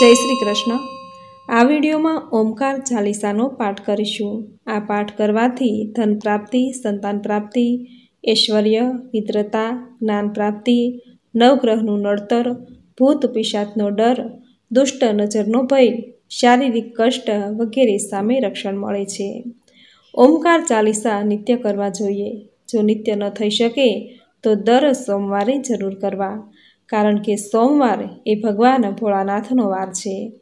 જય શ્રી કૃષ્ણ. આ વિડીયોમાં ઓમકાર ચાલીસાનો પાઠ કરીશું. આ પાઠ કરવાથી ધન પ્રાપ્તિ, સંતાન પ્રાપ્તિ, ઐશ્વર્ય મિત્રતા જ્ઞાન પ્રાપ્તિ, નવગ્રહનું નડતર, ભૂત પિશાચનો ડર, દુષ્ટ નજરનો ભય, શારીરિક કષ્ટ વગેરે સામે રક્ષણ મળે છે. ઓમકાર ચાલીસા નિત્ય કરવા જોઈએ. જો નિત્ય ન થઈ શકે, તો દર સોમવારે જરૂર કરવા. કારણ કે સોમવાર એ ભગવાન ભોળાનાથનો વાર છે.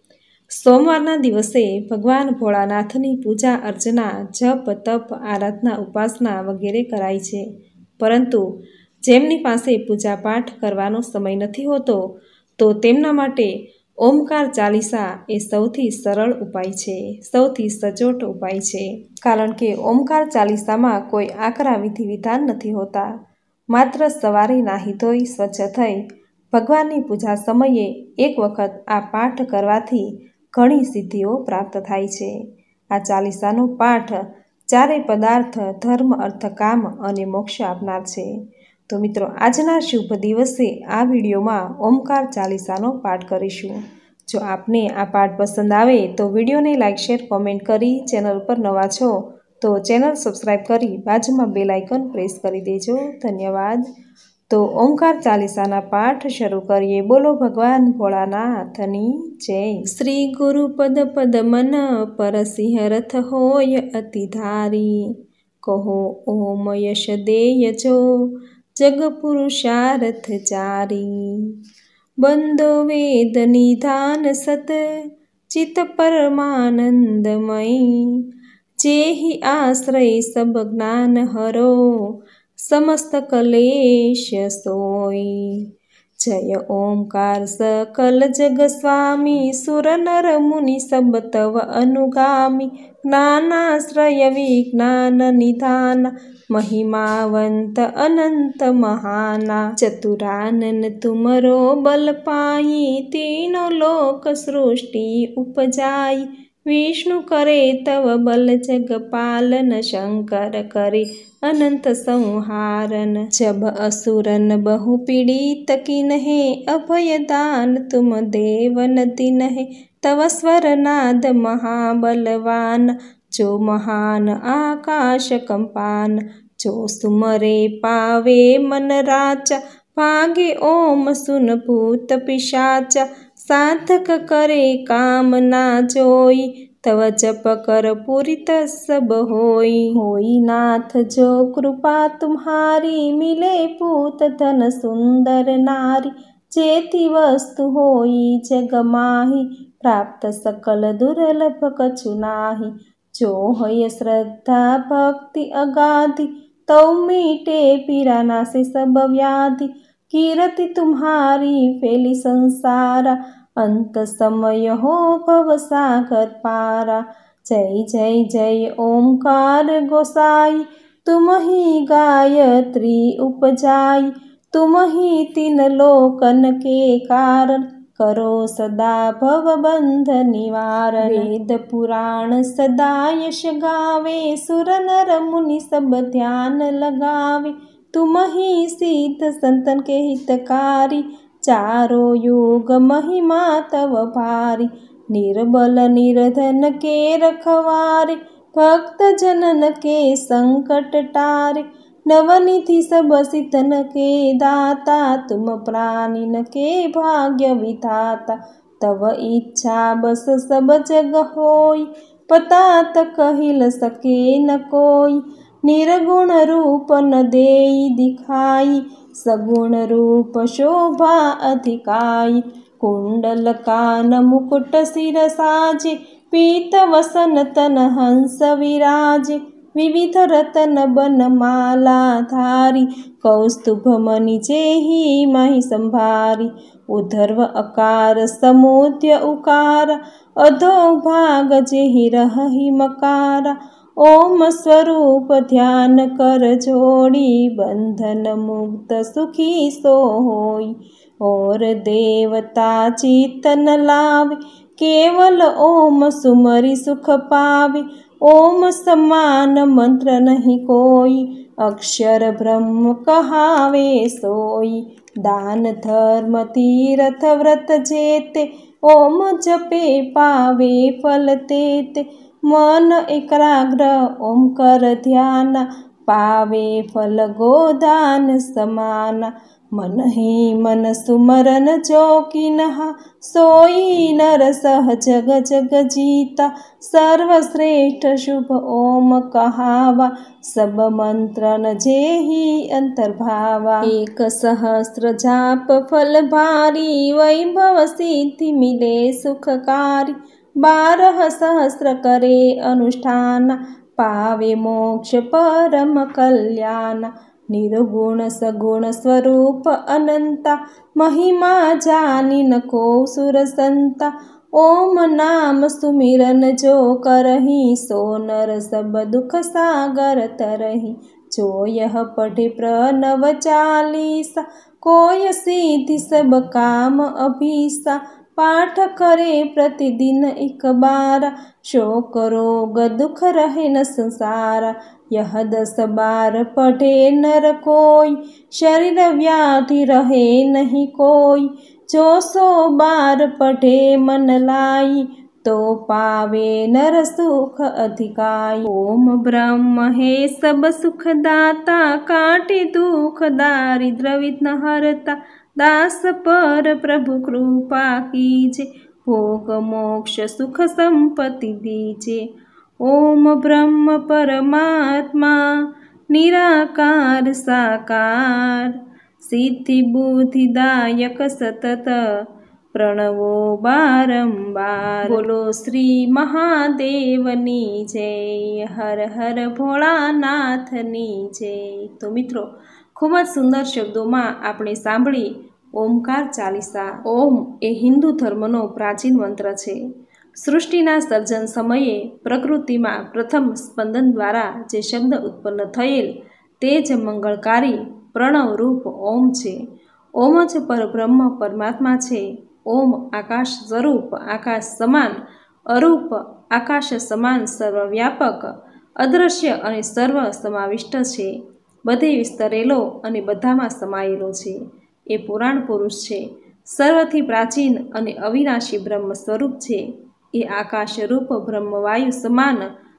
સોમવારના દિવસે ભગવાન ભોળાનાથની પૂજા, અર્ચના, જપ, તપ, આરાધના, ઉપાસના વગેરે કરાય છે. પરંતુ જેમની પાસે પૂજાપાઠ કરવાનો સમય નથી હોતો, તો તેમના માટે ઓમકાર ચાલીસા એ સૌથી સરળ ઉપાય છે, સૌથી સચોટ ઉપાય છે. કારણ કે ઓમકાર ચાલીસામાં કોઈ આકરા વિધિ વિધાન નથી હોતા. માત્ર સવારે નાહી ધોઈ, સ્વચ્છ થઈ ભગવાનની પૂજા સમયે એક વખત આ પાઠ કરવાથી ઘણી સિદ્ધિઓ પ્રાપ્ત થાય છે. આ ચાલીસાનો પાઠ ચારે પદાર્થ, ધર્મ અર્થ કામ અને મોક્ષ આપનાર છે. તો મિત્રો, આજના શુભ દિવસે આ વિડીયોમાં ઓમકાર ચાલીસાનો પાઠ કરીશું. જો આપને આ પાઠ પસંદ આવે તો વિડીયોને લાઇક શેર, કોમેન્ટ કરી ચેનલ પર નવા છો તો ચેનલ સબસ્ક્રાઈબ કરી બાજુમાં બેલ આઇકન પ્રેસ કરી દેજો. ધન્યવાદ. તો ઓમકાર ચાલીસાના પાઠ શરૂ કરીએ. બોલો ભગવાન ભોળાનાથની જય. શ્રી ગુરુ પદ પદ મન પરસિંહ રથ હોય અતિ ધારી કહો, ઓમ યશ દેય જો જગ પુરુષાર્થ ચારી. બંદો વેદ નિધાન સત ચિત પરમાનંદમય. જેહિ આશ્રય સબ જ્ઞાન હરો समस्तकलेश सोयी जय ॐकार मुनि सब तव अनुगामी। ज्ञानाश्रय विज्ञान निधान महिमावन्त अनन्त महाना। चतुरानन तुमरो बल चतुरानन्तुमरो तीनो लोक सृष्टि उपजाय विष्णु करे तव बल जगपालन शङ्कर करे। अनन्त संहारन जब असुरन बहु पीडितकि नहे अभयदन तुम देवन देवनदिनहे तव स्वरनाद महाबलवान जो महान आकाश कम्पान जो सुमरे पावे मन राचा। भागे ओम सुन भूत पिशाचा સાધક કરે કામના જોઈ તવ જપ કર પૂરિત સબ હોઈ હોઈ નાથ જો કૃપા તુમ્હારી મિલે પૂત ધન સુંદર નારી જેથી વસ્તુ હોઈ જગ માહી પ્રાપ્ત સકલ દુર્લભ કછુ નાહી જો હોય શ્રદ્ધા ભક્તિ અગાધી તૌ મીટે પીરા નાસે સબ વ્યાધિ कीरति तुम्हारी फैली संसारा अंत समय हो भव सागर पारा जय जय जय ओंकार गोसाई तुम ही गायत्री उपजाई तुम ही तीन लोकन के कारण करो सदा भव बंध निवार वेद पुराण सदा यश गावे सुर नर मुनि सब ध्यान लगावे તું મહી સિદ્ધ સંતન કે હિતકારી, ચારો યોગ મહિમા તવ ભારી, નિર્બલ નિર્ધન કે રખવારે, ભક્ત જનન કે સંકટ ટારે, નવનિધિ સબ સિદ્ધન કે દાતા, તુમ પ્રાણીન કે ભાગ્ય વિધાતા, તવ ઈચ્છા બસ સબ જગ હોય, પતાત કહિલ શકે ન કોઈ निर्गुण रूप न देई दिखाई सगुण रूप शोभा अधिकाई। कुंडल कान मुकुट सिर साजे पीत वसन तन हंस विराजे विविध रतन बन माला धारी कौस्तुभ मणि जेहि माहि संभारी उधर्व अकार समुद्य उकार अधो भाग जेहि रहि मकारा ॐ स्वरूप ध ध्यान करजोडि बन्धनमुक्त सुखी सो होय और देवता चितन लाव केवल ॐ सुमरि सुख पावे। ॐ समान मन्त्र नहि कोय अक्षर ब्रह्म कहावे सोय दान धर्म तीर्थ व्रत जेत ॐ जपे पावे फल तेत। मन एकाग्र ॐकर ध्यान पावे फल गोदान समान। मन ही मन सुमरन सुमरणौकिनः सोई नर सह जग जग जीता सर्वश्रेष्ठ शुभ ओम कहावा सब मंत्रन जे ही अंतर्भावा। एक सहस्र जाप फल भारी वैभव सिद्धि मिले सुखकारी बारहसहस्रकरे अनुष्ठान पावे मोक्ष परम कल्याण। निर्गुण सगुण स्वरूप अनन्ता महिमा जानि न को सुरसन्ता ओम नाम सुमिरन सुमिरनो करहि सोनर सब दुख सागर तरहि। जोयः प्रणव चालीसा कोय सीति सब काम अभीसा। સિદ્ધિ સબ કામ અભીસા પાઠ કરે પ્રતિદિન એક બાર શોક રોગ દુઃખ રહે ન સંસાર यह दस बार पढ़े नर कोई शरीर व्याधि रहे नहीं कोई जो सो बार पढ़े मन लाई तो पावे नर सुख अधिकाई ओम ब्रह्म हे सब सुख दाता काटे दुख दारिद्र विघ्न દાસ પર પ્રભુ કૃપા કીજે, ભોગ મોક્ષ સુખ સંપત્તિ દીજે. ઓમ બ્રહ્મ પરમાત્મા, નિરાકાર સાકાર. સિદ્ધિ બુદ્ધિદાયક સતત, પ્રણવો બારંબાર. બોલો શ્રી મહાદેવની જય, હર હર ભોળાનાથની જય. તો મિત્રો, ખૂબ જ સુંદર શબ્દોમાં આપણે સાંભળી ઓમકાર ચાલીસા. ઓમ એ હિન્દુ ધર્મનો પ્રાચીન મંત્ર છે. સૃષ્ટિના સર્જન સમયે પ્રકૃતિમાં પ્રથમ સ્પંદન દ્વારા જે શબ્દ ઉત્પન્ન થયેલ તે જ મંગળકારી પ્રણવરૂપ ઓમ છે. ઓમ જ પરબ્રહ્મ પરમાત્મા છે. ઓમ આકાશ સ્વરૂપ આકાશ સમાન, અરૂપ આકાશ સમાન સર્વવ્યાપક અદૃશ્ય અને સર્વ સમાવિષ્ટ છે. બધે વિસ્તરેલો અને બધામાં સમાયેલો છે. એ પુરાણ પુરુષ છે. સર્વથી પ્રાચીન અને અવિનાશી બ્રહ્મ સ્વરૂપ છે. એ આકાશરૂપ બ્રહ્મવાયુ સમાન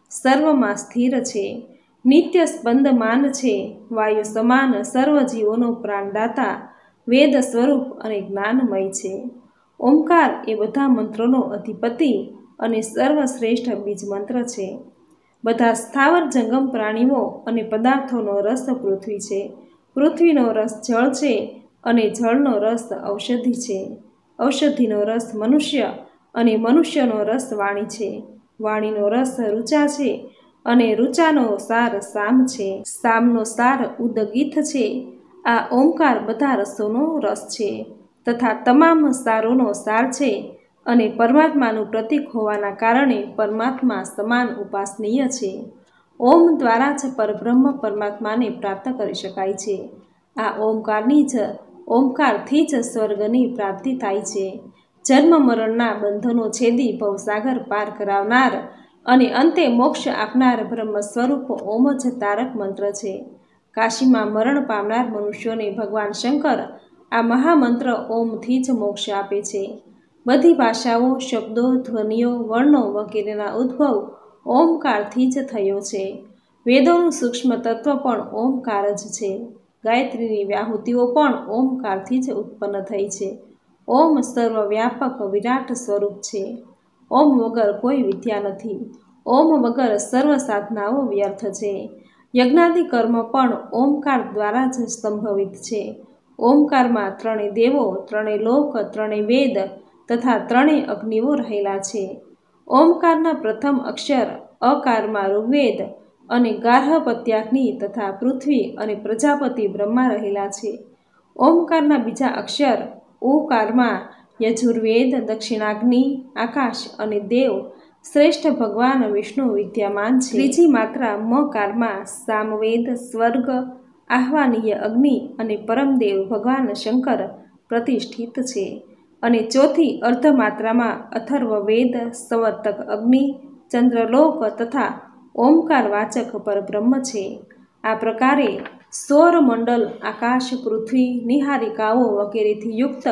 સર્વમાં સ્થિર છે. નિત્ય સ્પંદમાન છે. વાયુ સમાન સર્વજીવોનો પ્રાણદાતા, વેદ સ્વરૂપ અને જ્ઞાનમય છે. ઓમકાર એ બધા મંત્રોનો અધિપતિ અને સર્વશ્રેષ્ઠ બીજ મંત્ર છે. બધા સ્થાવર જંગમ પ્રાણીઓ અને પદાર્થોનો રસ પૃથ્વી છે. પૃથ્વીનો રસ જળ છે. અને જળનો રસ ઔષધિ છે. ઔષધિનો રસ મનુષ્ય અને મનુષ્યનો રસ વાણી છે. વાણીનો રસ રૂચા છે અને રૂચાનો સાર સામ છે. સામનો સાર ઉદગીત છે. આ ઓમકાર બધા રસોનો રસ છે તથા તમામ સારોનો સાર છે અને પરમાત્માનું પ્રતીક હોવાના કારણે પરમાત્મા સમાન ઉપાસનીય છે. ઓમ દ્વારા જ પરબ્રહ્મ પરમાત્માને પ્રાપ્ત કરી શકાય છે. આ ઓમકારની જ ઓમકારથી જ સ્વર્ગની પ્રાપ્તિ થાય છે. જન્મ મરણના બંધનો છેદી ભવસાગર પાર કરાવનાર અને અંતે મોક્ષ આપનાર બ્રહ્મ સ્વરૂપ ઓમ જ તારક મંત્ર છે. કાશીમાં મરણ પામનાર મનુષ્યોને ભગવાન શંકર આ મહામંત્ર ઓમથી જ મોક્ષ આપે છે. બધી ભાષાઓ, શબ્દો, ધ્વનિઓ, વર્ણો વગેરેના ઉદ્ભવ ઓમકારથી જ થયો છે. વેદોનું સૂક્ષ્મ તત્વ પણ ઓમકાર જ છે. ગાયત્રીની વ્યાહુતિઓ પણ ઓમકારથી જ ઉત્પન્ન થઈ છે. ઓમ સર્વવ્યાપક વિરાટ સ્વરૂપ છે. ઓમ વગર કોઈ વિદ્યા નથી. ઓમ વગર સર્વ સાધનાઓ વ્યર્થ છે. યજ્ઞાદિ કર્મ પણ ઓમકાર દ્વારા જ સંભવિત છે. ઓમકારમાં ત્રણેય દેવો, ત્રણેય લોક, ત્રણેય વેદ તથા ત્રણેય અગ્નિઓ રહેલા છે. ઓમકારના પ્રથમ અક્ષર અકારમાં ઋગ્વેદ અને ગાર્હપત્યાગ્નિ તથા પૃથ્વી અને પ્રજાપતિ બ્રહ્મા રહેલા છે. ઓમકારના બીજા અક્ષર ઓકારમાં યજુર્વેદ, દક્ષિણાગ્નિ, આકાશ અને દેવ શ્રેષ્ઠ ભગવાન વિષ્ણુ વિદ્યમાન છે. ત્રીજી માત્રા મકારમાં સામવેદ, સ્વર્ગ, આહ્વાનીય અગ્નિ અને પરમદેવ ભગવાન શંકર પ્રતિષ્ઠિત છે. અને ચોથી અર્ધમાત્રામાં અથર્વવેદ, સંવર્તક અગ્નિ, ચંદ્રલોક તથા ઓમકારવાચક પરબ્રહ્મ છે. આ પ્રકારે સૌરમંડલ, આકાશ, પૃથ્વી, નિહારિકાઓ વગેરેથી યુક્ત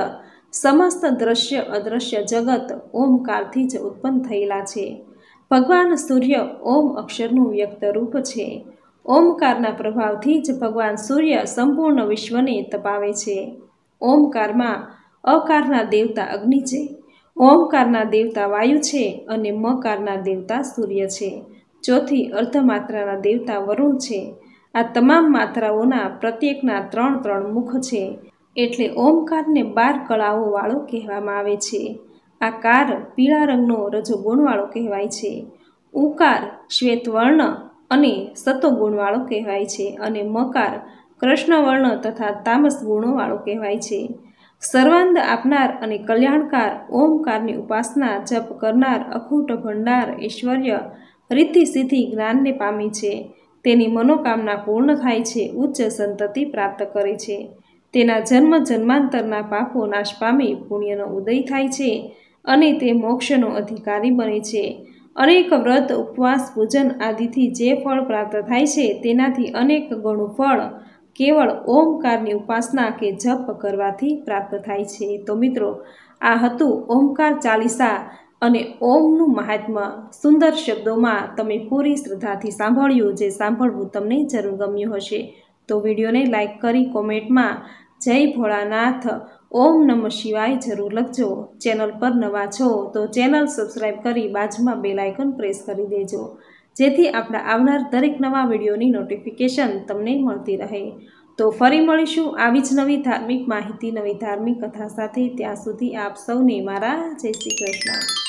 સમસ્ત દ્રશ્ય અદ્રશ્ય જગત ઓમકારથી જ ઉત્પન્ન થયેલા છે. ભગવાન સૂર્ય ઓમ અક્ષરનું વ્યક્ત રૂપ છે. ઓમકારના પ્રભાવથી જ ભગવાન સૂર્ય સંપૂર્ણ વિશ્વને તપાવે છે. ઓમકારમાં અકારના દેવતા અગ્નિ છે. ઓમકારના દેવતા વાયુ છે અને મકારના દેવતા સૂર્ય છે. ચોથી અર્ધમાત્રાના દેવતા વરુણ છે. આ તમામ માત્રાઓના પ્રત્યેકના ત્રણ ત્રણ મુખ છે. એટલે ઓમકારને બાર કળાઓ વાળો કહેવામાં આવે છે. આ કાર પીળા રંગનો રજોગુણવાળો કહેવાય છે. ઉકાર શ્વેતવર્ણ અને સતોગુણવાળો કહેવાય છે અને મકાર કૃષ્ણવર્ણ તથા તામસ ગુણોવાળો કહેવાય છે. સર્વાંદ આપનાર અને કલ્યાણકાર ઓમકારની ઉપાસના જપ કરનાર અખૂટ ભંડાર ઐશ્વર્ય રીતિ સિદ્ધિ જ્ઞાનને પામી છે. તેની મનોકામના પૂર્ણ થાય છે, ઉચ્ચ સંતતિ પ્રાપ્ત કરે છે. તેના જન્મ જન્માંતરના પાપો નાશ પામી પુણ્યનો ઉદય થાય છે અને તે મોક્ષનો અધિકારી બને છે. અનેક વ્રત, ઉપવાસ, પૂજન આદિથી જે ફળ પ્રાપ્ત થાય છે તેનાથી અનેક ગણું ફળ કેવળ ઓમકારની ઉપાસના કે જપ કરવાથી પ્રાપ્ત થાય છે. તો મિત્રો, આ હતું ઓમકાર ચાલીસા અને ઓમનું મહાત્મા સુંદર શબ્દોમાં તમે પૂરી શ્રદ્ધાથી સાંભળ્યું જે સાંભળવું તમને જરૂર ગમ્યું હશે. તો વિડીયોને લાઇક કરી કોમેન્ટમાં જય ભોળાનાથ, ઓમ નમઃ શિવાય જરૂર લખજો. ચેનલ પર નવા છો તો ચેનલ સબસ્ક્રાઈબ કરી બાજુમાં બેલ આઇકન પ્રેસ કરી દેજો. જેથી આપણા આવનાર દરેક નવા વિડીયોની નોટિફિકેશન તમને મળતી રહે. તો ફરી મળીશું આવી જ નવી ધાર્મિક માહિતી, નવી ધાર્મિક કથા સાથે. ત્યાં સુધી આપ સૌને મારા જય શ્રી કૃષ્ણ.